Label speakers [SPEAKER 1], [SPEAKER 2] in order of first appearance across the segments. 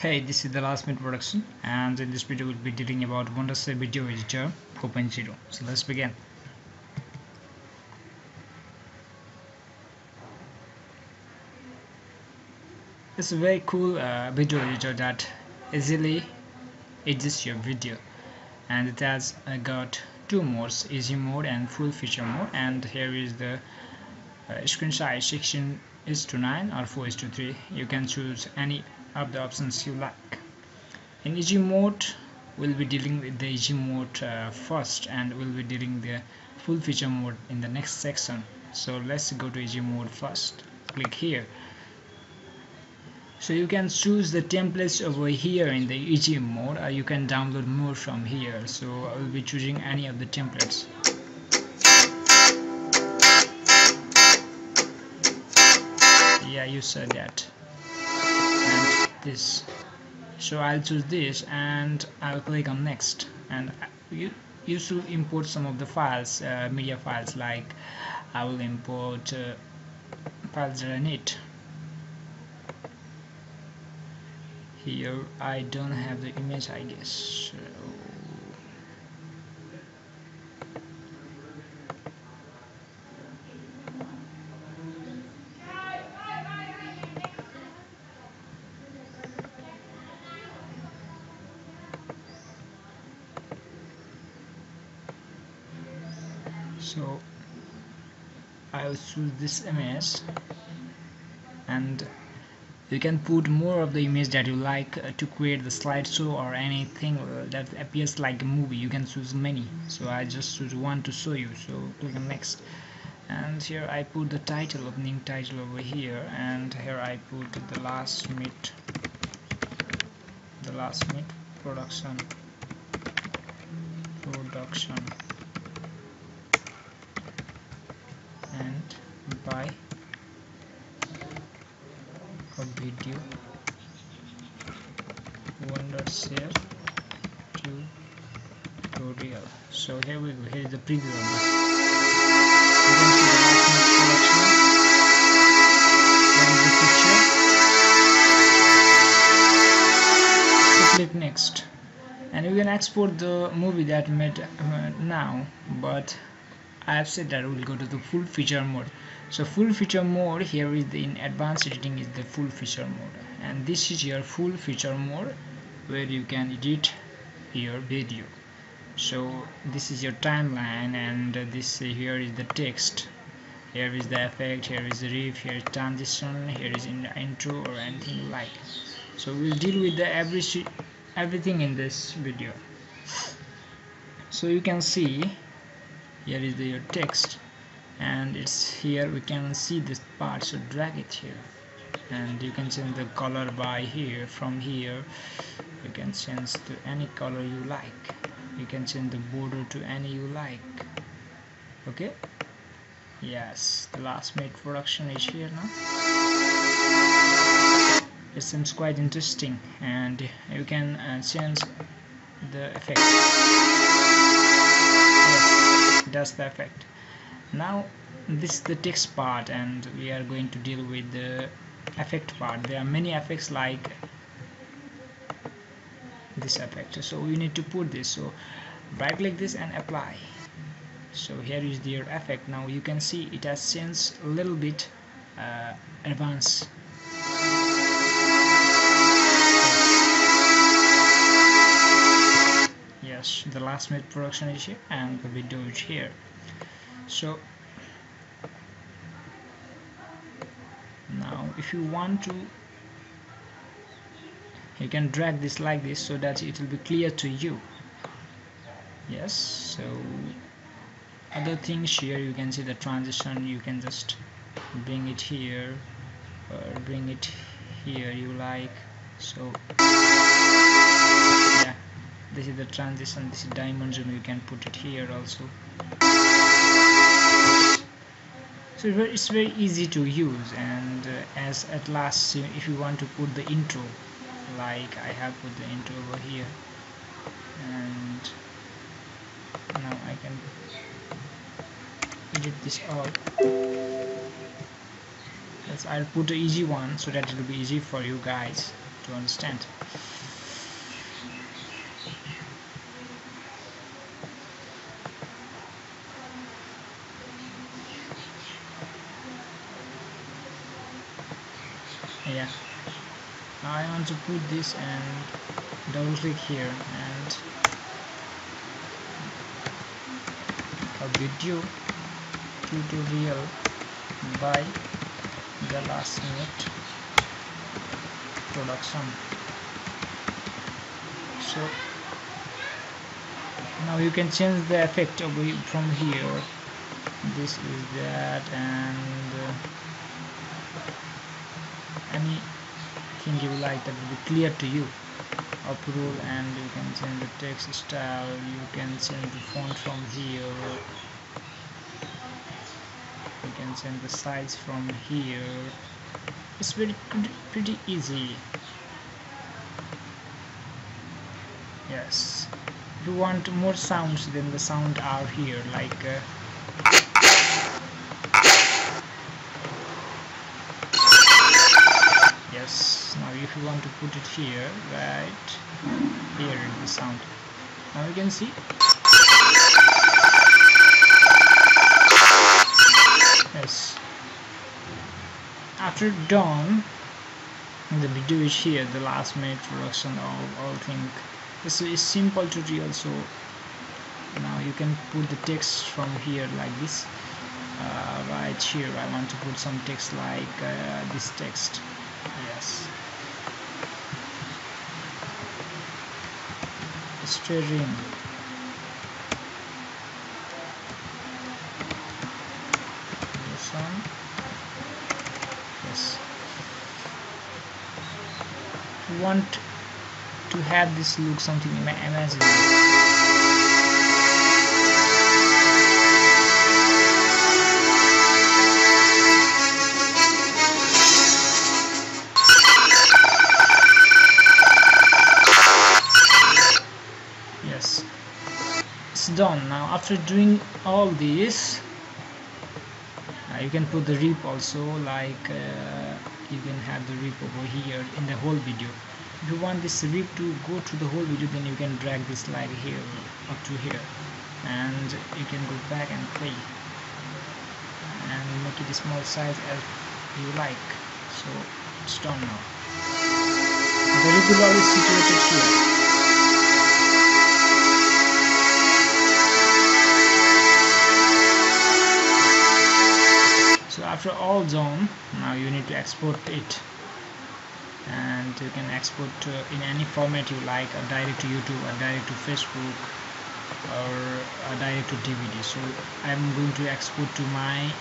[SPEAKER 1] Hey, this is the last minute production and in this video we'll be dealing about Wondershare Video Editor 4.0. So let's begin. It's a very cool uh, video editor that easily edits your video and it has uh, got two modes easy mode and full feature mode and here is the uh, screen size section is to 9 or 4 is to 3 you can choose any of the options you like in easy mode we'll be dealing with the easy mode uh, first and we'll be dealing the full feature mode in the next section. So let's go to easy mode first. Click here. So you can choose the templates over here in the easy mode or you can download more from here. So I will be choosing any of the templates. Yeah you said that this. So I'll choose this and I'll click on next. And you you should import some of the files uh, media files like I will import uh, files that I need. Here I don't have the image I guess so so I'll choose this image. And you can put more of the image that you like uh, to create the slideshow or anything uh, that appears like a movie. You can choose many. So I just choose one to show you. So click on next. And here I put the title opening title over here. And here I put the last minute the last minute production. Production and by a video. Wonder Wondershare tutorial. So here we go. Here is the preview of this. Click next. And you can export the movie that made uh, now but I have said that we'll go to the full feature mode. So full feature mode here is the in advanced editing is the full feature mode. And this is your full feature mode where you can edit your video. So this is your timeline and this uh, here is the text. Here is the effect here is the riff here is transition here is in the intro or anything like. So we'll deal with the every everything in this video. So you can see here is the, your text. And it's here we can see this part. So drag it here. And you can change the color by here. From here you can change to any color you like. You can change the border to any you like. Okay? Yes. The last made production is here now. It seems quite interesting. And you can uh, change the effect that's the effect now this is the text part and we are going to deal with the effect part. There are many effects like this effect. So we need to put this. So right click this and apply. So here is the effect. Now you can see it has changed a little bit uh, advanced the last minute production is here and the video is here. So now if you want to you can drag this like this so that it will be clear to you. Yes so other things here you can see the transition you can just bring it here or bring it here you like so this is the transition this is diamond zoom you can put it here also. So it's very easy to use and uh, as at last if you want to put the intro like I have put the intro over here. And now I can edit this all. Yes I'll put an easy one so that it will be easy for you guys to understand yeah now I want to put this and double click here and a video tutorial by the last minute production. So now you can change the effect of from here. This is that and uh, anything you like that will be clear to you. Approval and you can change the text style you can change the font from here. You can change the size from here. It's very pretty, pretty easy. Yes. If you want more sounds then the sound are here like uh, yes now if you want to put it here right here is the sound. Now you can see. Yes. After done the video is here the last minute production of all thing. This is simple to tutorial so now you can put the text from here like this. Uh, right here I want to put some text like uh, this text. Yes one yes. Want to have this look something imagine yes. It's done. Now after doing all this uh, you can put the rip also like uh, you can have the rip over here in the whole video. If you want this rip to go to the whole video then you can drag this slide here up to here. And you can go back and play. And make it a small size as you like. So it's done now. The regular is situated here all done now you need to export it. And you can export uh, in any format you like a direct to YouTube a direct to Facebook or a direct to DVD so I'm going to export to my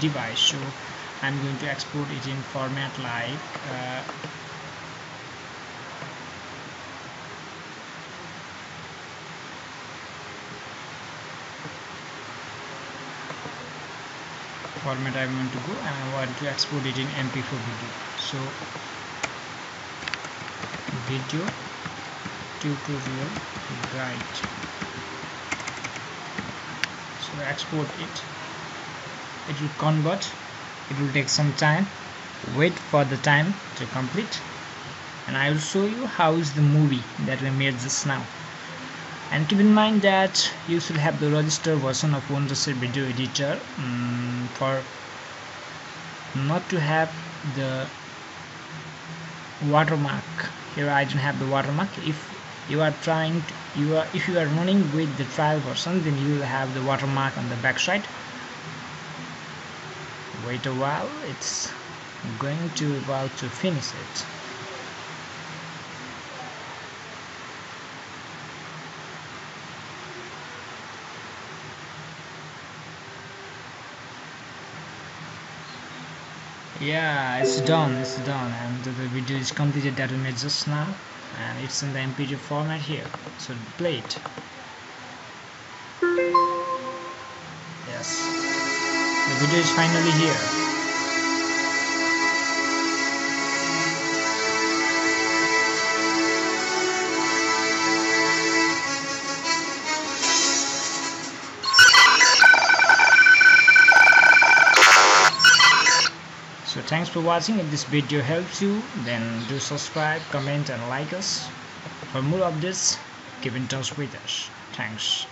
[SPEAKER 1] device. So I'm going to export it in format like uh, format I want to go and I want to export it in mp4 video. So video tutorial guide. So export it. It will convert. It will take some time. Wait for the time to complete. And I will show you how is the movie that we made just now and keep in mind that you should have the registered version of Wondershare video editor um, for not to have the watermark. Here I don't have the watermark. If you are trying to, you are if you are running with the trial version then you will have the watermark on the backside wait a while it's going to about to finish it yeah it's done it's done. And the video is completed that we made just now. And it's in the mp4 format here. So play it. Yes. The video is finally here thanks for watching. If this video helps you then do subscribe comment and like us. For more updates keep in touch with us. Thanks